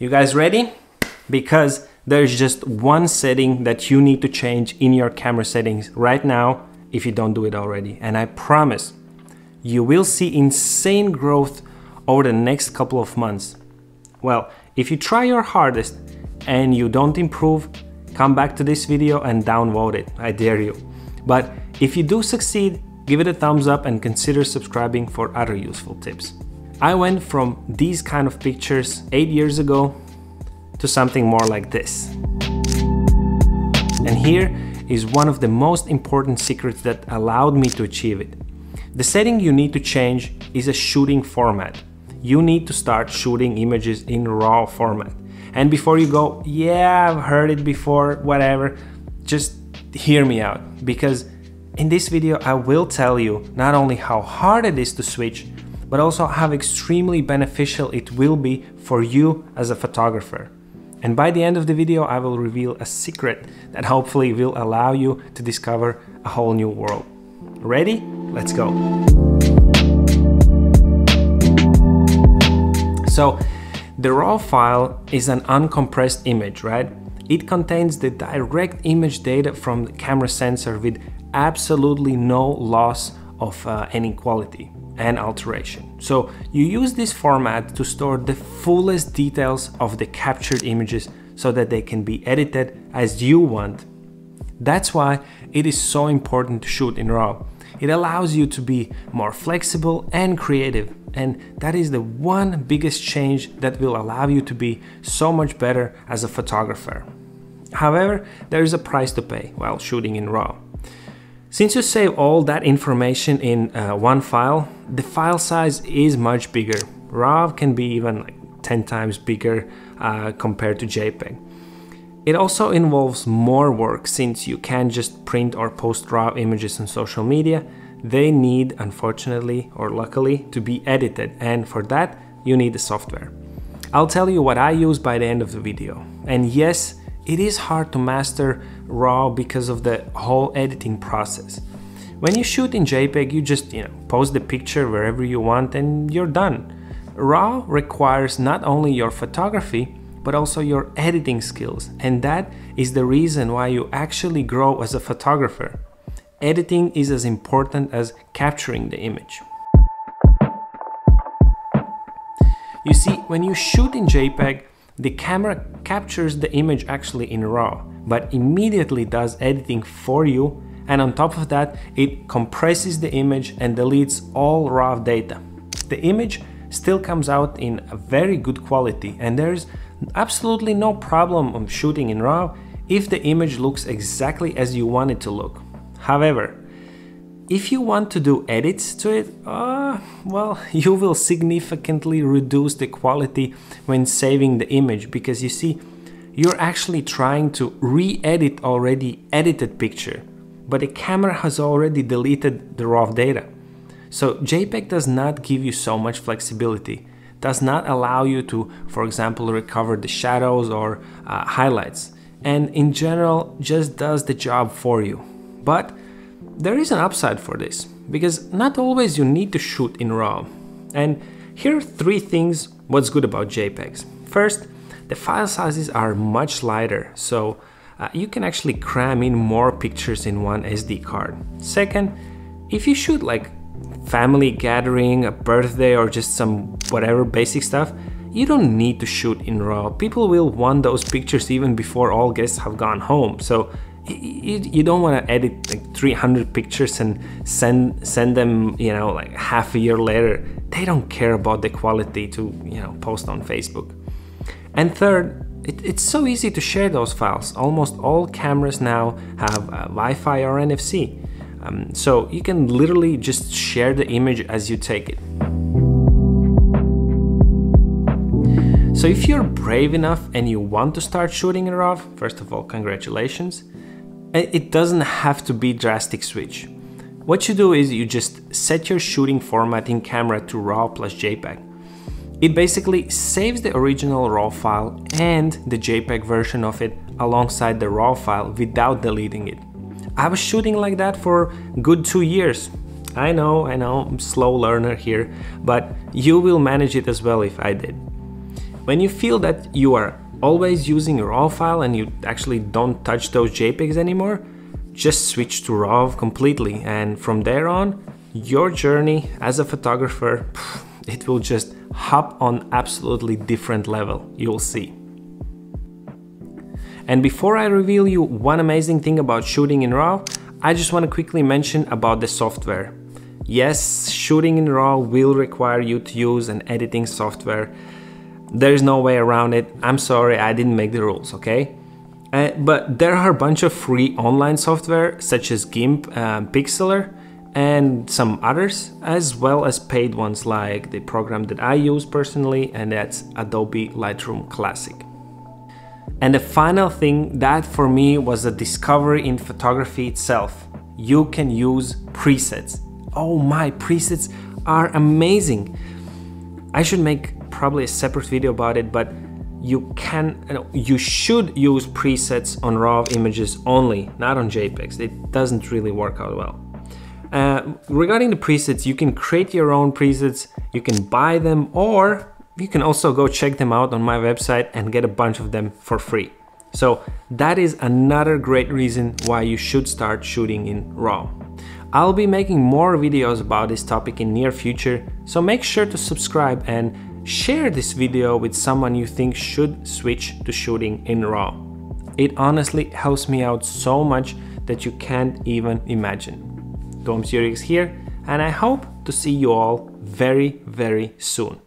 You guys ready? Because there's just one setting that you need to change in your camera settings right now if you don't do it already. And I promise you will see insane growth over the next couple of months. Well, if you try your hardest and you don't improve, come back to this video and downvote it. I dare you. But if you do succeed, give it a thumbs up and consider subscribing for other useful tips. I went from these kind of pictures 8 years ago to something more like this. And here is one of the most important secrets that allowed me to achieve it. The setting you need to change is a shooting format. You need to start shooting images in RAW format. And before you go, yeah, I've heard it before, whatever, just hear me out because in this video I will tell you not only how hard it is to switch, but also how extremely beneficial it will be for you as a photographer. And by the end of the video, I will reveal a secret that hopefully will allow you to discover a whole new world. Ready? Let's go. So, the RAW file is an uncompressed image, right? It contains the direct image data from the camera sensor with absolutely no loss of uh, any quality and alteration. So you use this format to store the fullest details of the captured images so that they can be edited as you want. That's why it is so important to shoot in RAW. It allows you to be more flexible and creative and that is the one biggest change that will allow you to be so much better as a photographer. However, there is a price to pay while shooting in RAW. Since you save all that information in uh, one file, the file size is much bigger. RAW can be even like 10 times bigger uh, compared to JPEG. It also involves more work since you can't just print or post RAW images on social media. They need, unfortunately or luckily, to be edited and for that you need the software. I'll tell you what I use by the end of the video. And yes, it is hard to master RAW because of the whole editing process. When you shoot in JPEG, you just you know post the picture wherever you want and you're done. RAW requires not only your photography but also your editing skills, and that is the reason why you actually grow as a photographer. Editing is as important as capturing the image. You see, when you shoot in JPEG, the camera captures the image actually in RAW, but immediately does editing for you and on top of that, it compresses the image and deletes all RAW data. The image still comes out in very good quality and there's absolutely no problem of shooting in RAW if the image looks exactly as you want it to look. However, if you want to do edits to it, uh, well, you will significantly reduce the quality when saving the image because you see, you're actually trying to re-edit already edited picture, but the camera has already deleted the raw data. So JPEG does not give you so much flexibility, does not allow you to, for example, recover the shadows or uh, highlights, and in general just does the job for you. But there is an upside for this, because not always you need to shoot in RAW. And here are three things what's good about JPEGs. First, the file sizes are much lighter, so uh, you can actually cram in more pictures in one SD card. Second, if you shoot like family gathering, a birthday, or just some whatever basic stuff, you don't need to shoot in RAW. People will want those pictures even before all guests have gone home. So you, you don't want to edit like 300 pictures and send send them you know like half a year later. They don't care about the quality to you know post on facebook. And third it, it's so easy to share those files. Almost all cameras now have uh, wi-fi or nfc um, so you can literally just share the image as you take it. So if you're brave enough and you want to start shooting in RAW, first of all, congratulations. It doesn't have to be drastic switch. What you do is you just set your shooting format in camera to RAW plus JPEG. It basically saves the original RAW file and the JPEG version of it alongside the RAW file without deleting it. I was shooting like that for good two years. I know, I know, I'm slow learner here, but you will manage it as well if I did. When you feel that you are always using RAW file and you actually don't touch those JPEGs anymore, just switch to RAW completely and from there on, your journey as a photographer, it will just hop on absolutely different level, you'll see. And before I reveal you one amazing thing about shooting in RAW, I just want to quickly mention about the software. Yes, shooting in RAW will require you to use an editing software. There's no way around it. I'm sorry, I didn't make the rules, okay? Uh, but there are a bunch of free online software such as GIMP, uh, Pixlr, and some others, as well as paid ones like the program that I use personally, and that's Adobe Lightroom Classic. And the final thing that for me was a discovery in photography itself. You can use presets. Oh my, presets are amazing. I should make probably a separate video about it, but you can, you should use presets on RAW images only, not on JPEGs. It doesn't really work out well. Uh, regarding the presets, you can create your own presets, you can buy them, or you can also go check them out on my website and get a bunch of them for free. So that is another great reason why you should start shooting in RAW. I'll be making more videos about this topic in near future, so make sure to subscribe and share this video with someone you think should switch to shooting in RAW. It honestly helps me out so much that you can't even imagine. Toms Jurjaks here, and I hope to see you all very, very soon.